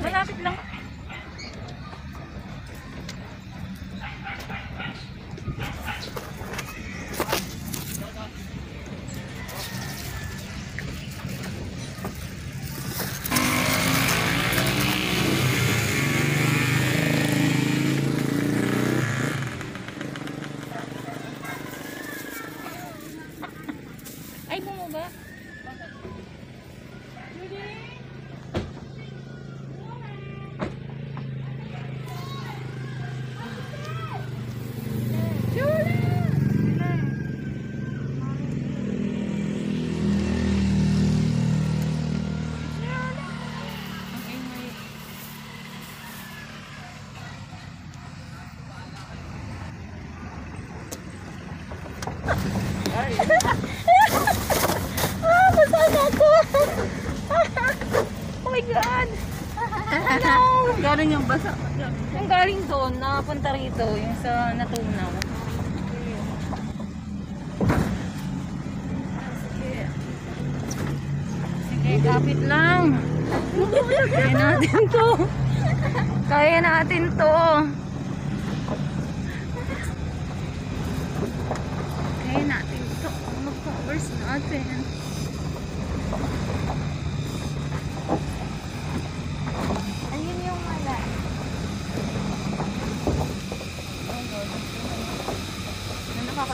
Malapit lang. Ay, bumaba. Ang Galing yung basa. Yung galing doon, nakapunta rito, yung sa natunaw. Sige. Sige, kapit lang. Kaya natin to. Kaya natin to. Kaya natin to. Mag-covers natin. Ayun yung mala.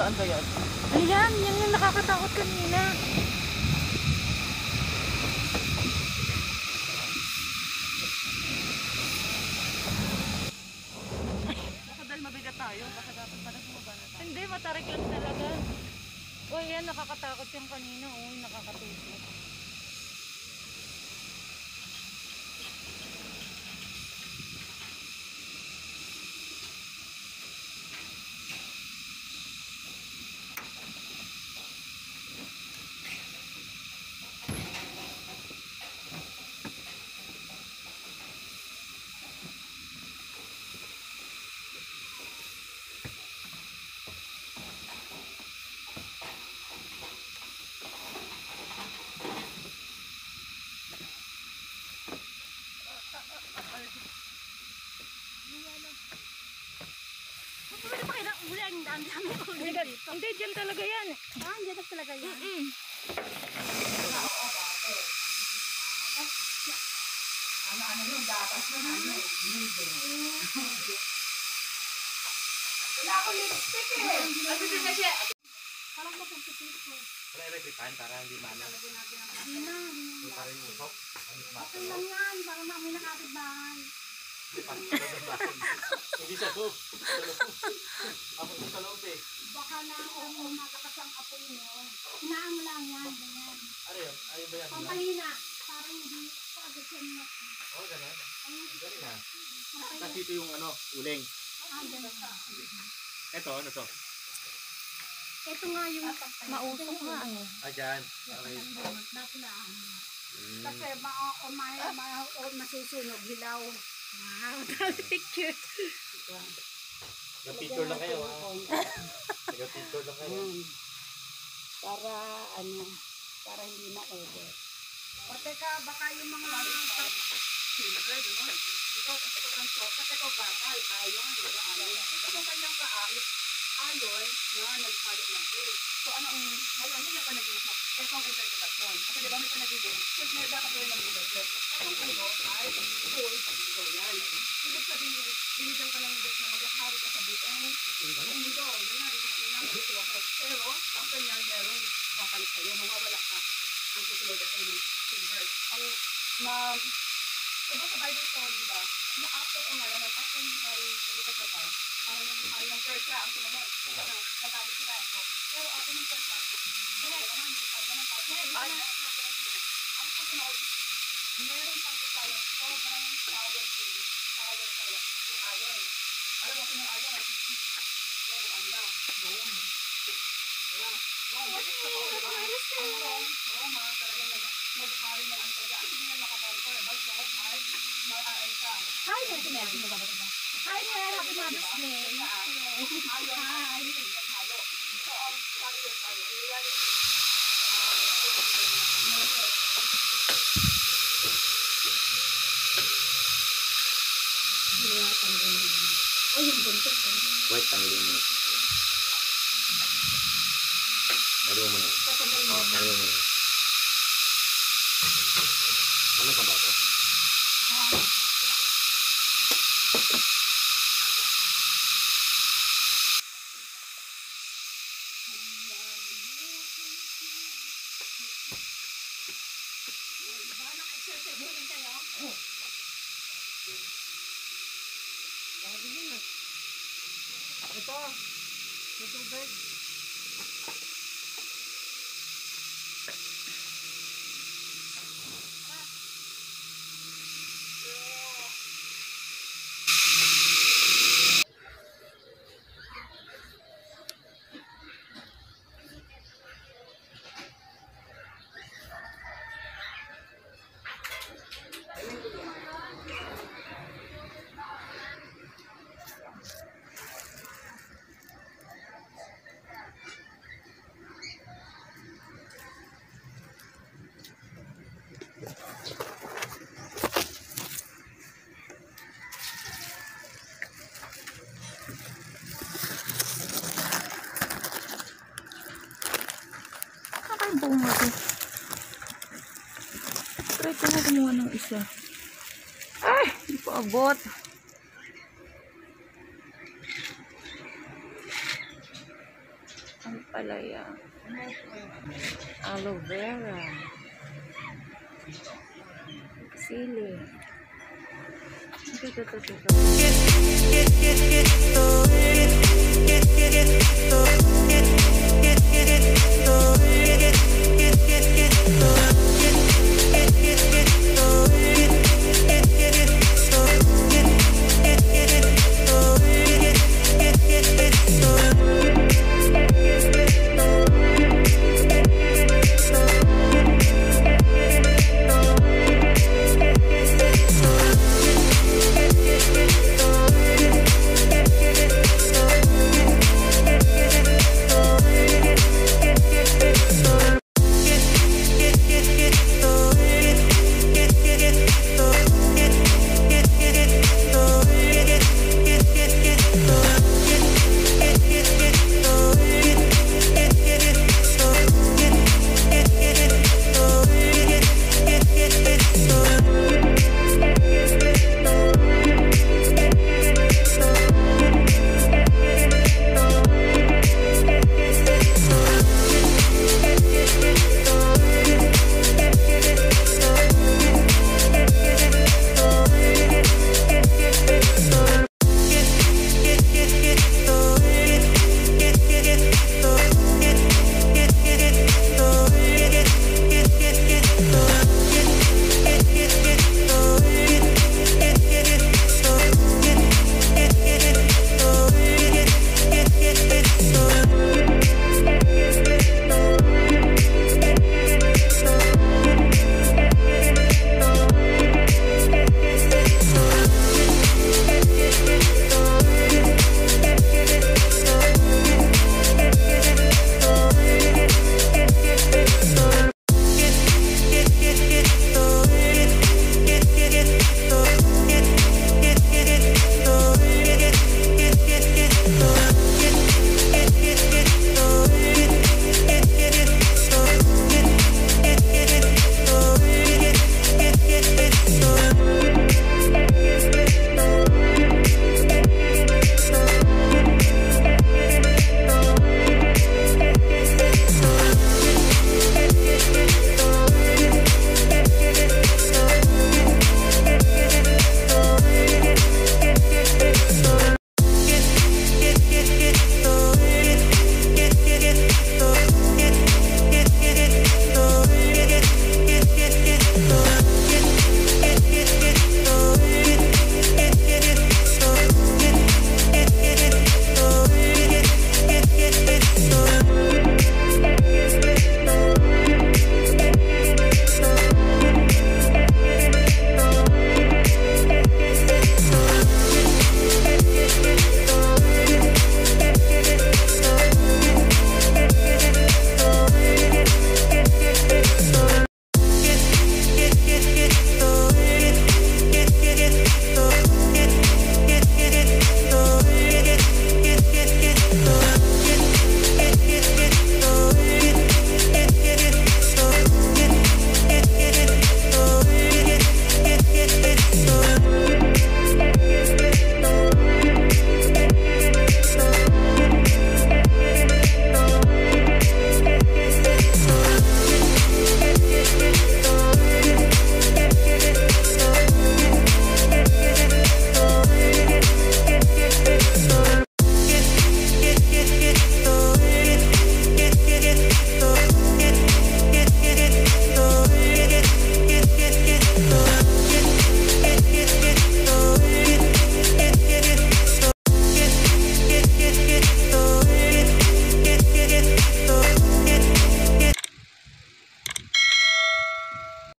Nakakadaan ba yan? Ayan, yan yung nakakatakot kanina. Baka dahil mabigat tayo, baka dapat pala sumaba na tayo. Hindi, matarik lang talaga. O yan, nakakatakot yung kanina. Uy, nakakatuto. Dito. Hindi, dyan talaga yan. Ah, hindi na talaga yan. Mm. Ano-ano yung gatas na ano? Wala ako lipstick eh. Ano din kasi? Parang mapagpipit ko. Wala electric fan para hindi mana. Hindi na. Hindi pa rin usok. Ano ba? Okay lang yan. Para namin nakakitbahan. Hindi sa loob. Ako sa loob eh. Baka na oo, malakas ang apoy mo lang yan. Ganyan. Ano yun? Ayun ba yan? Pampahina. Para hindi pagod sa mga. Oo, ganun. Galing na. Pampahina. Kasi ito yung ano, uling. Ah, ganun. Ito, ano to? Ito nga yung Mausok nga. Ah, dyan. Okay. Dati lang. Kasi ma o masusunog hilaw. Wow, that's picture. Nag-picture lang kayo ha. Nag-picture lang kayo. Para ano, para hindi ma-over. O teka, baka yung mga Siyempre, gano'n. Ito, ito ang soka, ito bakal. Ayaw, di ba? Ano? Ito kanyang kaayos. Ayon na nagpalit ng clay. So ano ang, hindi na pa naging mo. Ito ang interpretasyon. Kasi di ba may pinagiging, since may dapat rin mag-interpret. Itong ulo ay full, so yan. Ibig sabihin, binigyan ka ng Diyos na maghahari ka sa buong buong mundo. Yan na, yung kailangan gusto ako. Pero, after yan, merong papalit sa'yo, mawawala ka. Ang susunod at ay silver. Ang, na, Diba sa Bible story, di ba? Na after ang ngalan, yung nabukad na pa, ang ang ng Persia, ang sumunod. Na natalo sila. So, pero ako ng Persia, wala naman yung ano ng tao. Ay, ang susunod, meron pang isaya, sobrang power to power kaya yung ayon. Alam mo kung yung ayon? Yung ano na, Rome. Yeah. Rome. What is Ang Rome, Roma, talagang nag- naghari ng ano talaga. Hindi na nakakonquer. But Rome ay maaay ka. Hi, Mary Mary. Hi, Mary. Happy Mother's Day. Reality, Wait, tanggalin mo tubig. Kumuha ng isa. Ay, hindi ko abot. Ang palaya. Aloe vera. Sili. Ito, ito, ito, ito.